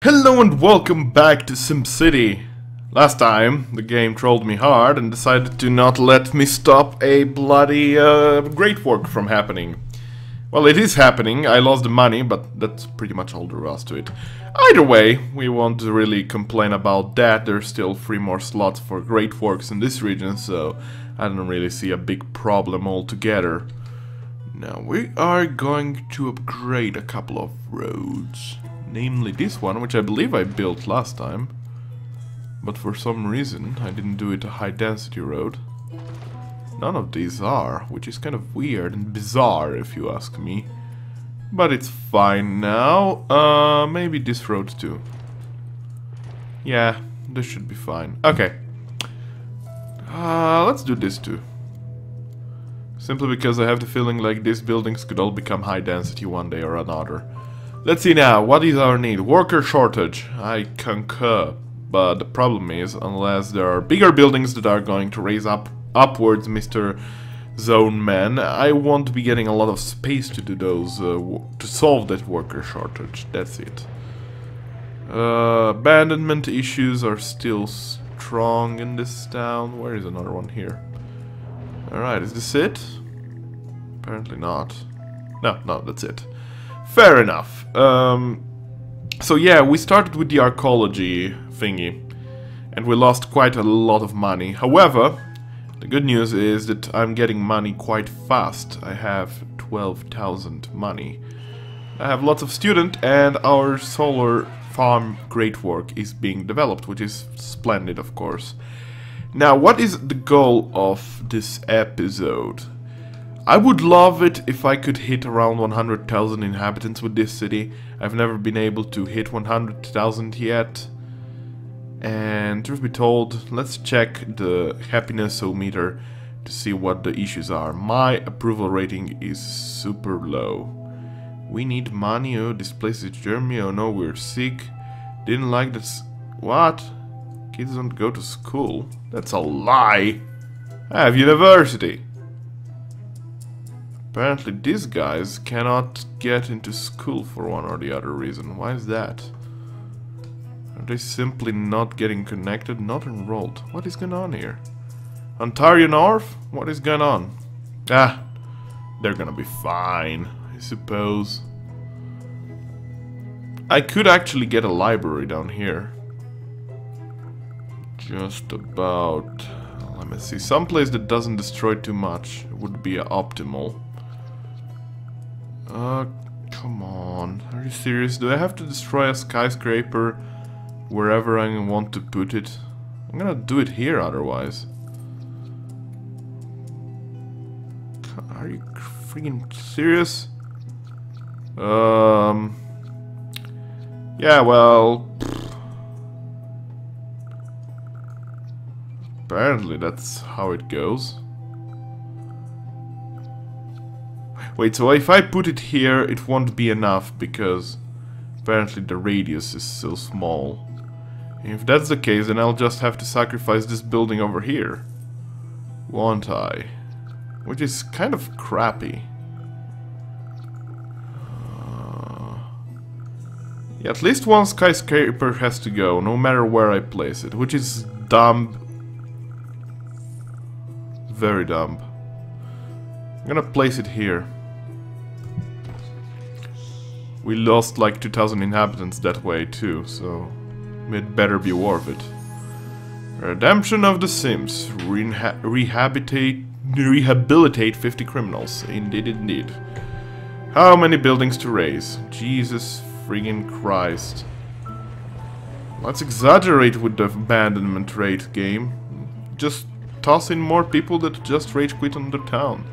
Hello and welcome back to SimCity. Last time, the game trolled me hard and decided to not let me stop a bloody uh, great work from happening. Well, it is happening, I lost the money, but that's pretty much all there was to it. Either way, we won't really complain about that, there's still three more slots for great works in this region, so I don't really see a big problem altogether. Now, we are going to upgrade a couple of roads namely this one, which I believe I built last time. But for some reason, I didn't do it a high-density road. None of these are, which is kind of weird and bizarre, if you ask me. But it's fine now. Uh, maybe this road too. Yeah, this should be fine. Okay. Uh, let's do this too. Simply because I have the feeling like these buildings could all become high density one day or another. Let's see now, what is our need? Worker shortage. I concur. But the problem is, unless there are bigger buildings that are going to raise up upwards, Mr. Zone Man, I won't be getting a lot of space to do those, uh, to solve that worker shortage. That's it. Uh, abandonment issues are still strong in this town. Where is another one here? Alright, is this it? Apparently not. No, no, that's it. Fair enough. Um, so yeah, we started with the arcology thingy, and we lost quite a lot of money. However, the good news is that I'm getting money quite fast. I have 12,000 money. I have lots of student and our solar farm great work is being developed, which is splendid of course. Now, what is the goal of this episode? I would love it if I could hit around 100,000 inhabitants with this city. I've never been able to hit 100,000 yet. And truth be told, let's check the happiness meter to see what the issues are. My approval rating is super low. We need money, oh, this place is Germany, oh no, we're sick. Didn't like this. What? Kids don't go to school? That's a lie. I have university. Apparently these guys cannot get into school for one or the other reason. Why is that? Are they simply not getting connected? Not enrolled. What is going on here? Ontario North? What is going on? Ah, they're gonna be fine, I suppose. I could actually get a library down here. Just about... Let me see. Someplace that doesn't destroy too much would be optimal. Uh, come on. Are you serious? Do I have to destroy a skyscraper wherever I want to put it? I'm gonna do it here otherwise. Are you freaking serious? Um... Yeah, well... Apparently that's how it goes. Wait, so if I put it here, it won't be enough because apparently the radius is so small. If that's the case, then I'll just have to sacrifice this building over here. Won't I? Which is kind of crappy. Uh, yeah, at least one skyscraper has to go, no matter where I place it, which is dumb. Very dumb. I'm gonna place it here. We lost like 2000 inhabitants that way too, so it better be worth it. Redemption of the Sims. Reha rehabilitate, rehabilitate 50 criminals. Indeed, indeed. How many buildings to raise? Jesus friggin' Christ. Let's exaggerate with the abandonment rate game. Just toss in more people that just rage quit on the town.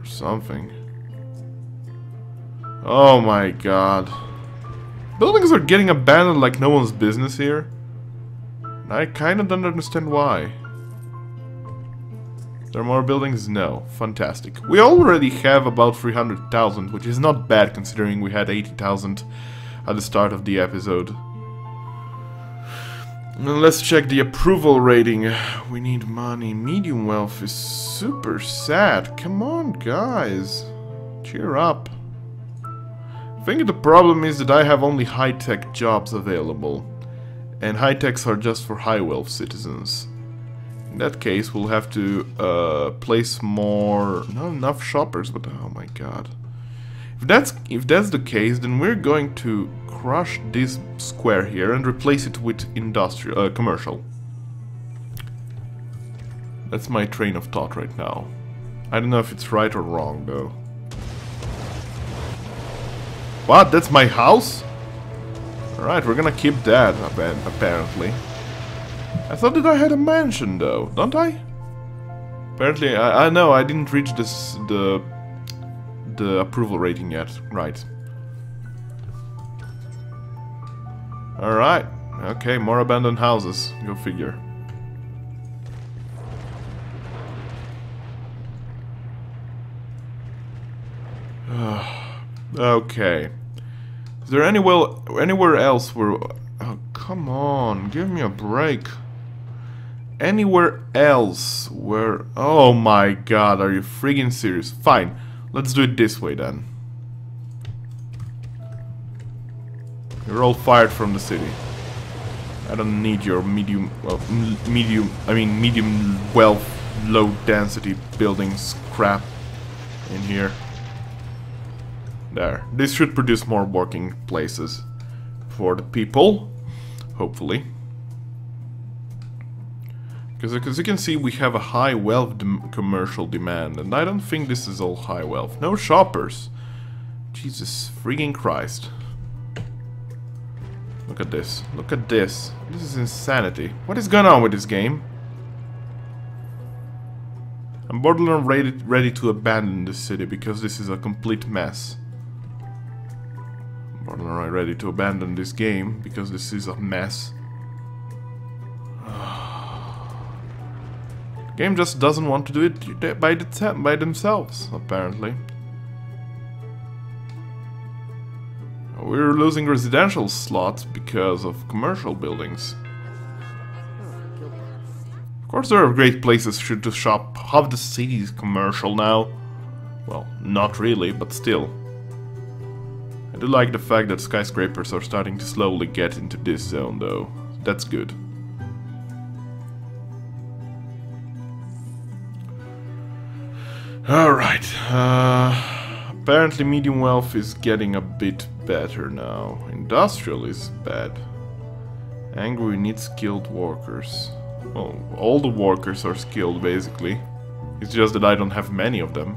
Or something. Oh my god. Buildings are getting abandoned like no one's business here. I kinda don't understand why. There are more buildings? No. Fantastic. We already have about 300,000, which is not bad considering we had 80,000 at the start of the episode. let's check the approval rating. We need money. Medium wealth is super sad. Come on, guys. Cheer up. I think the problem is that I have only high-tech jobs available. And high-techs are just for high-wealth citizens. In that case, we'll have to uh, place more... Not enough shoppers, but oh my god. If that's, if that's the case, then we're going to crush this square here and replace it with industrial, uh, commercial. That's my train of thought right now. I don't know if it's right or wrong, though. What? That's my house? Alright, we're gonna keep that, apparently. I thought that I had a mansion, though, don't I? Apparently, I, I know, I didn't reach this, the, the approval rating yet. Right. Alright. Okay, more abandoned houses. Go figure. Okay. Is there anywhere, anywhere else where... Oh, come on, give me a break. Anywhere else where... Oh my god, are you friggin' serious? Fine, let's do it this way then. You're all fired from the city. I don't need your medium, uh, well, medium, I mean medium wealth, low density buildings crap in here. There. This should produce more working places for the people, hopefully. Because as you can see, we have a high wealth commercial demand, and I don't think this is all high wealth. No shoppers. Jesus freaking Christ. Look at this. Look at this. This is insanity. What is going on with this game? I'm borderline ready, ready to abandon this city because this is a complete mess. Borderline ready to abandon this game because this is a mess. game just doesn't want to do it by, the by themselves, apparently. We're losing residential slots because of commercial buildings. Of course there are great places to shop. Half the city is commercial now. Well, not really, but still. Like the fact that skyscrapers are starting to slowly get into this zone though. That's good. Alright, uh... Apparently medium wealth is getting a bit better now. Industrial is bad. Angry needs skilled workers. Well, all the workers are skilled basically. It's just that I don't have many of them.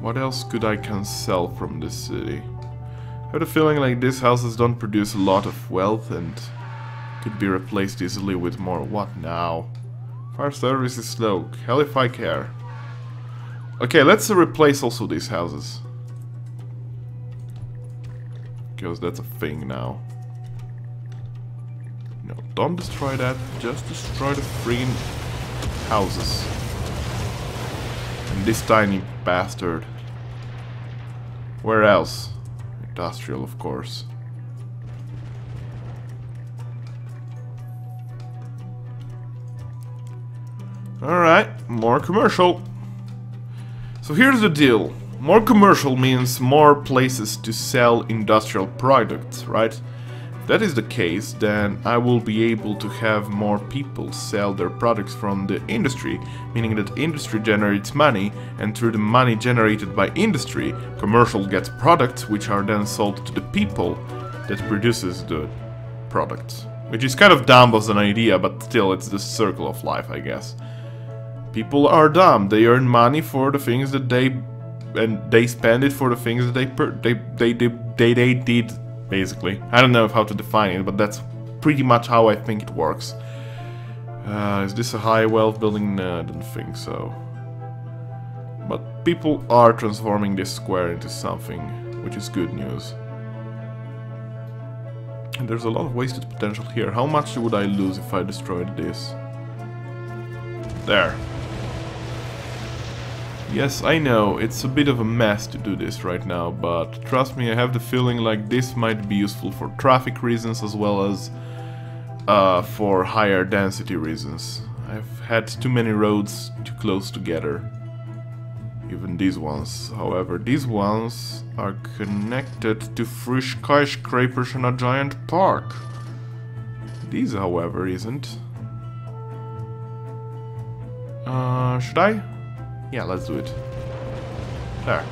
What else could I can sell from this city? I have a feeling like these houses don't produce a lot of wealth and could be replaced easily with more. What now? Fire service is slow. Hell if I care. Okay, let's replace also these houses. Because that's a thing now. No, don't destroy that. Just destroy the freaking houses. This tiny bastard. Where else? Industrial, of course. Alright, more commercial. So here's the deal. More commercial means more places to sell industrial products, right? That is the case, then I will be able to have more people sell their products from the industry, meaning that industry generates money, and through the money generated by industry, commercial gets products which are then sold to the people that produces the products. Which is kind of dumb as an idea, but still it's the circle of life, I guess. People are dumb. They earn money for the things that they and they spend it for the things that they per, they, they they they they did basically. I don't know how to define it, but that's pretty much how I think it works. Uh, is this a high wealth building? No, I don't think so. But people are transforming this square into something, which is good news. And there's a lot of wasted potential here. How much would I lose if I destroyed this? There. Yes, I know, it's a bit of a mess to do this right now, but trust me, I have the feeling like this might be useful for traffic reasons as well as uh, for higher density reasons. I've had too many roads too close together. Even these ones. However, these ones are connected to three skyscrapers in a giant park. These, however, isn't. Uh, should I? Yeah, let's do it. There.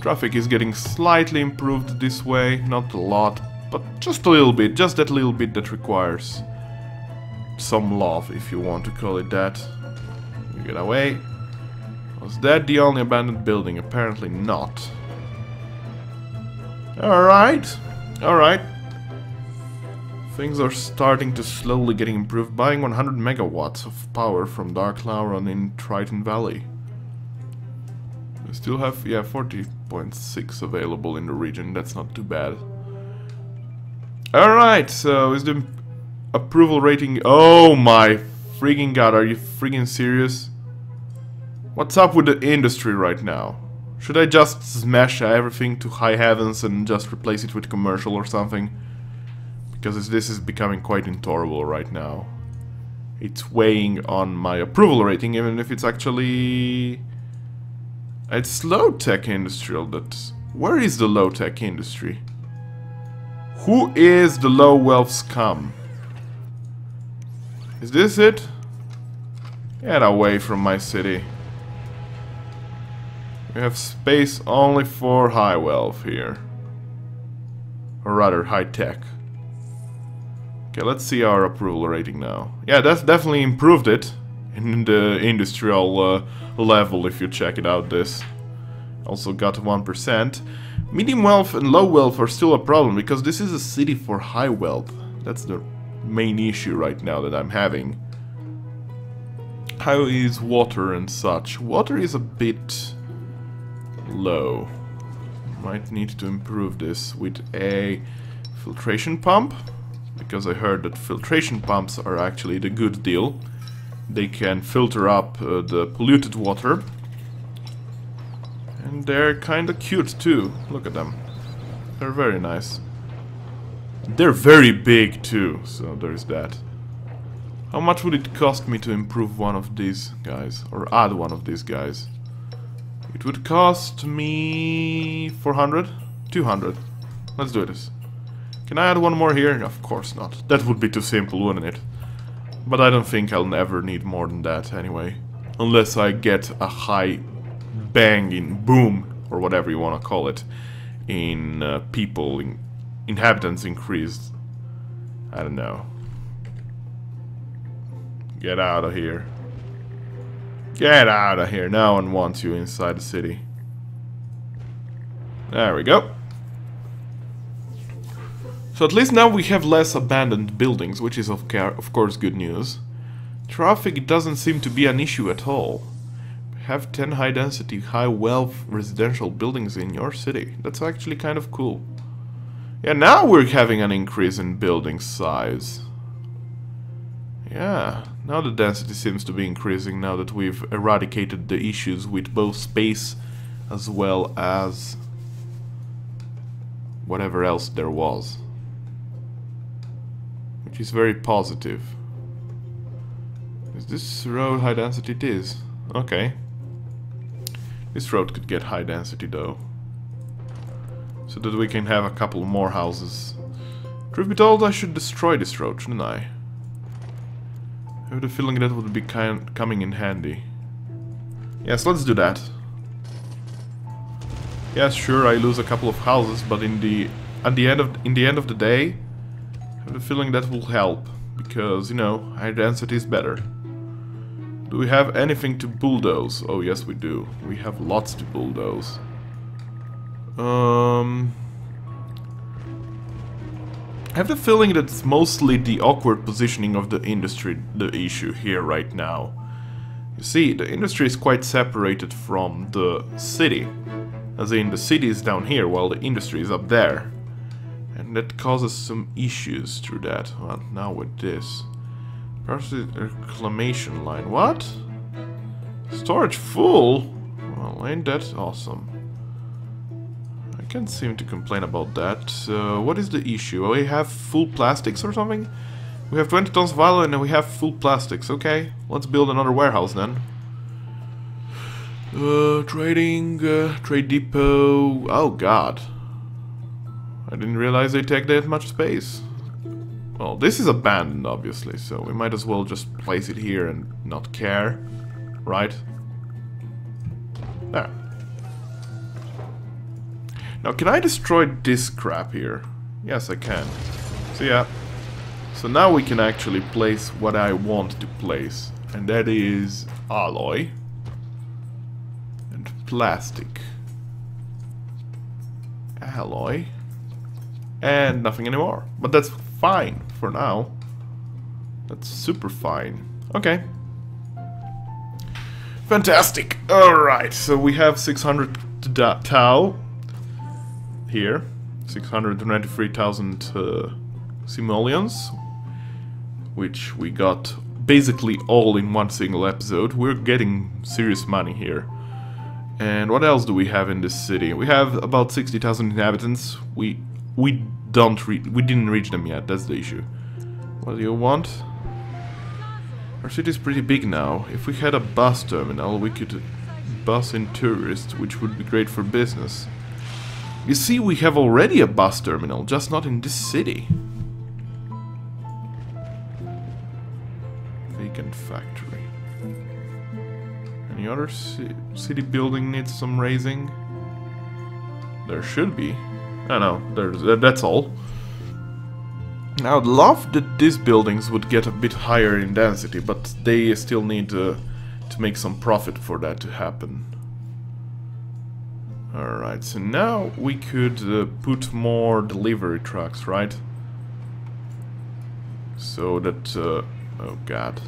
Traffic is getting slightly improved this way, not a lot, but just a little bit, just that little bit that requires some love, if you want to call it that. You get away. Was that the only abandoned building? Apparently not. Alright, alright. Things are starting to slowly getting improved, buying 100 megawatts of power from Dark Lauron in Triton Valley. We still have, yeah, 40.6 available in the region, that's not too bad. Alright, so is the approval rating... Oh my freaking god, are you freaking serious? What's up with the industry right now? Should I just smash everything to high heavens and just replace it with commercial or something? Because this is becoming quite intolerable right now. It's weighing on my approval rating, even if it's actually... It's low-tech industrial that... Where is the low-tech industry? Who is the low-wealth scum? Is this it? Get away from my city. We have space only for high wealth here. Or rather, high tech. Okay, let's see our approval rating now. Yeah, that's definitely improved it in the industrial uh, level if you check it out this. Also got 1%. Medium wealth and low wealth are still a problem because this is a city for high wealth. That's the main issue right now that I'm having. How is water and such? Water is a bit low. Might need to improve this with a filtration pump because I heard that filtration pumps are actually the good deal. They can filter up uh, the polluted water. And they're kinda cute too. Look at them. They're very nice. They're very big too, so there's that. How much would it cost me to improve one of these guys? Or add one of these guys? It would cost me... 400? 200. Let's do this. Can I add one more here? Of course not. That would be too simple, wouldn't it? But I don't think I'll ever need more than that anyway. Unless I get a high banging boom, or whatever you want to call it, in uh, people, in inhabitants increased. I don't know. Get out of here. Get out of here. No one wants you inside the city. There we go. So at least now we have less abandoned buildings, which is of, of course good news. Traffic doesn't seem to be an issue at all. Have 10 high density, high wealth residential buildings in your city. That's actually kind of cool. Yeah, now we're having an increase in building size. Yeah, now the density seems to be increasing now that we've eradicated the issues with both space as well as whatever else there was which is very positive. Is this road high density? It is. Okay. This road could get high density though. So that we can have a couple more houses. Truth be told, I should destroy this road, shouldn't I? I have the feeling that would be kind coming in handy. Yes, let's do that. Yes, sure, I lose a couple of houses, but in the at the end of in the end of the day, have a feeling that will help, because, you know, high density is better. Do we have anything to bulldoze? Oh, yes we do. We have lots to bulldoze. Um... I have the feeling that it's mostly the awkward positioning of the industry the issue here right now. You see, the industry is quite separated from the city. As in, the city is down here while the industry is up there. And that causes some issues through that. Well, now with this. reclamation line. What? Storage full? Well, ain't that awesome. I can't seem to complain about that. So, what is the issue? We have full plastics or something? We have 20 tons of vinyl and we have full plastics. Okay, let's build another warehouse then. Uh, trading, uh, trade depot. Oh god. I didn't realize they take that much space. Well, this is abandoned, obviously, so we might as well just place it here and not care. Right? There. Now, can I destroy this crap here? Yes, I can. So yeah. So now we can actually place what I want to place. And that is alloy and plastic. Alloy and nothing anymore. But that's fine for now. That's super fine. Okay. Fantastic. Alright, so we have 600 tau here. 693,000 uh, simoleons. Which we got basically all in one single episode. We're getting serious money here. And what else do we have in this city? We have about 60,000 inhabitants. We we don't re we didn't reach them yet. That's the issue. What do you want? Our city is pretty big now. If we had a bus terminal, we could bus in tourists, which would be great for business. You see, we have already a bus terminal, just not in this city. Vacant factory. Any other ci city building needs some raising? There should be. I know, there's, uh, that's all. I would love that these buildings would get a bit higher in density, but they still need to, to make some profit for that to happen. Alright, so now we could uh, put more delivery trucks, right? So that... Uh, oh god.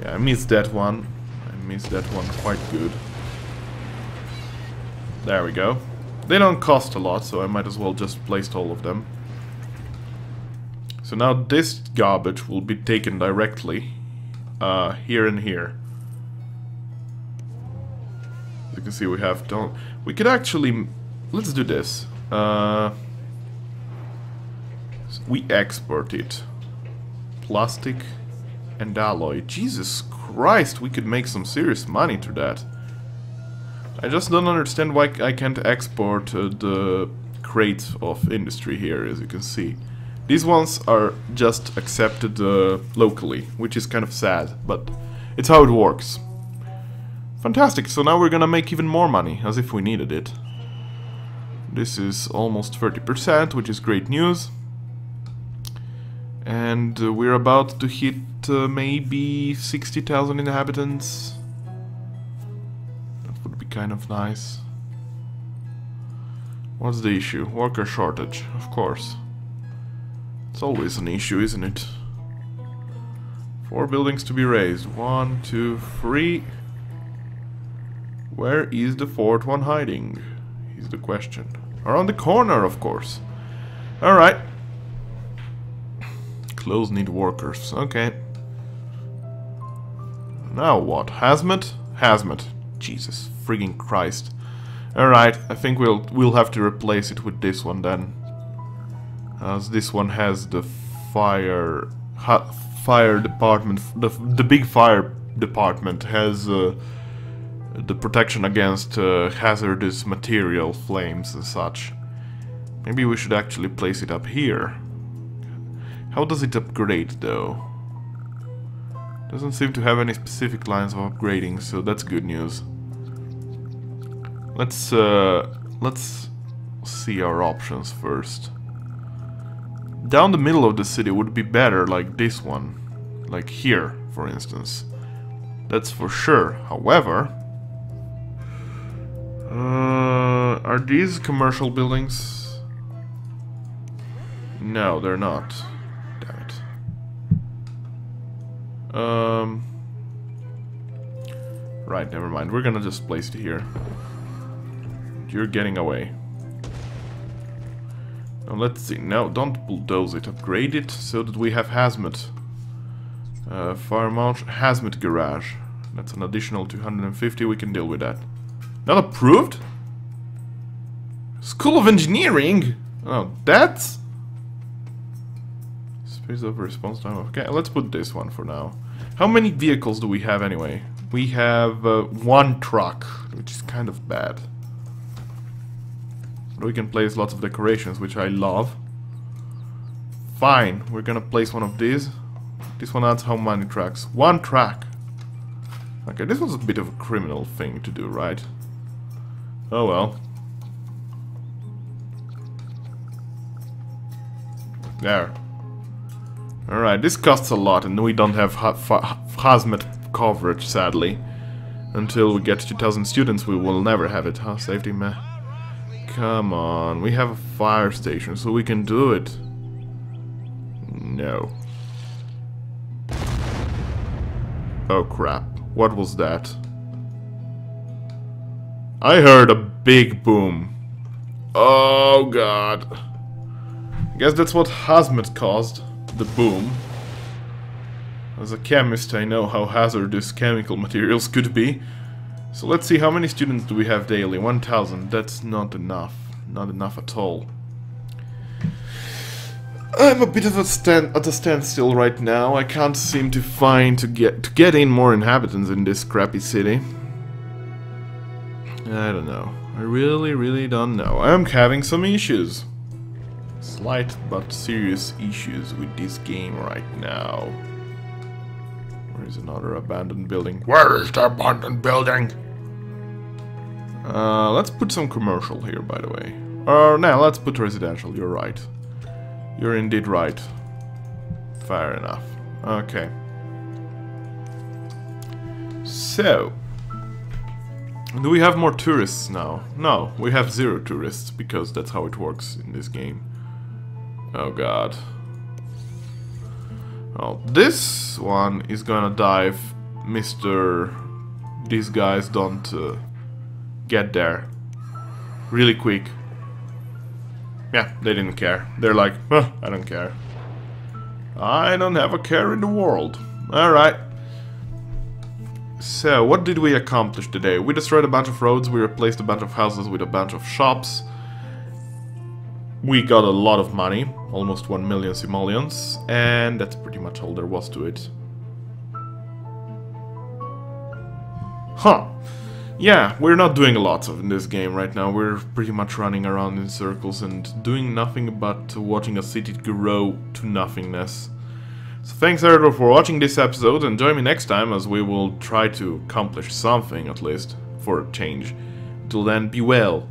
Yeah, I missed that one. I missed that one quite good. There we go. They don't cost a lot, so I might as well just place all of them. So now this garbage will be taken directly uh, here and here. As you can see, we have don't. We could actually let's do this. Uh, we export it. Plastic and alloy. Jesus Christ, we could make some serious money to that. I just don't understand why I can't export uh, the crates of industry here, as you can see. These ones are just accepted uh, locally, which is kind of sad, but it's how it works. Fantastic, so now we're gonna make even more money, as if we needed it. This is almost 30%, which is great news. And uh, we're about to hit uh, maybe 60,000 inhabitants kind of nice. What's the issue? Worker shortage, of course. It's always an issue, isn't it? Four buildings to be raised. One, two, three. Where is the fourth one hiding? Is the question. Around the corner, of course. Alright. Clothes need workers. Okay. Now what? Hazmat? Hazmat. Jesus frigging Christ. Alright, I think we'll we'll have to replace it with this one then. As this one has the fire fire department, the, the big fire department has uh, the protection against uh, hazardous material, flames and such. Maybe we should actually place it up here. How does it upgrade though? Doesn't seem to have any specific lines of upgrading, so that's good news. Let's uh, let's see our options first. Down the middle of the city would be better, like this one, like here, for instance. That's for sure. However, uh, are these commercial buildings? No, they're not. Damn it. Um. Right, never mind. We're gonna just place it here. You're getting away. Now let's see. No, don't bulldoze it. Upgrade it so that we have hazmat. Uh, fire mount hazmat garage. That's an additional 250. We can deal with that. Not approved? School of Engineering? Oh, that's... Space of response time. Okay, let's put this one for now. How many vehicles do we have anyway? we have uh, one truck, which is kind of bad. But we can place lots of decorations, which I love. Fine, we're gonna place one of these. This one adds how many tracks? One track! Okay, this was a bit of a criminal thing to do, right? Oh well. There. Alright, this costs a lot and we don't have ha hazmat coverage, sadly. Until we get 2000 students, we will never have it. Huh, safety meh. Come on, we have a fire station, so we can do it. No. Oh crap, what was that? I heard a big boom. Oh god. I guess that's what hazmat caused, the boom. As a chemist, I know how hazardous chemical materials could be. So let's see, how many students do we have daily? 1000. That's not enough. Not enough at all. I'm a bit of a stand at a standstill right now. I can't seem to find to get to get in more inhabitants in this crappy city. I don't know. I really, really don't know. I'm having some issues. Slight but serious issues with this game right now. Where is another abandoned building? Where is the abandoned building? Uh, let's put some commercial here, by the way. Or, uh, no, let's put residential, you're right. You're indeed right. Fair enough. Okay. So, do we have more tourists now? No, we have zero tourists, because that's how it works in this game. Oh god. Well, this one is gonna dive Mr. These guys don't uh, get there really quick. Yeah, they didn't care. They're like, huh, I don't care. I don't have a care in the world. Alright. So, what did we accomplish today? We destroyed a bunch of roads, we replaced a bunch of houses with a bunch of shops. We got a lot of money, almost 1 million simoleons, and that's pretty much all there was to it. Huh. Yeah, we're not doing a lot of in this game right now. We're pretty much running around in circles and doing nothing but watching a city grow to nothingness. So thanks everyone for watching this episode and join me next time as we will try to accomplish something at least for a change. Till then, be well.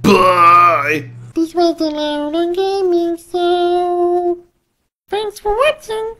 Bye! This was the Loud Gaming Show. Thanks for watching.